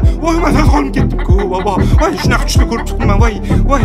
voy voy man sazib qolib ketdim ku bobo voy shunaqa tushni ko'rib chiqibman voy voy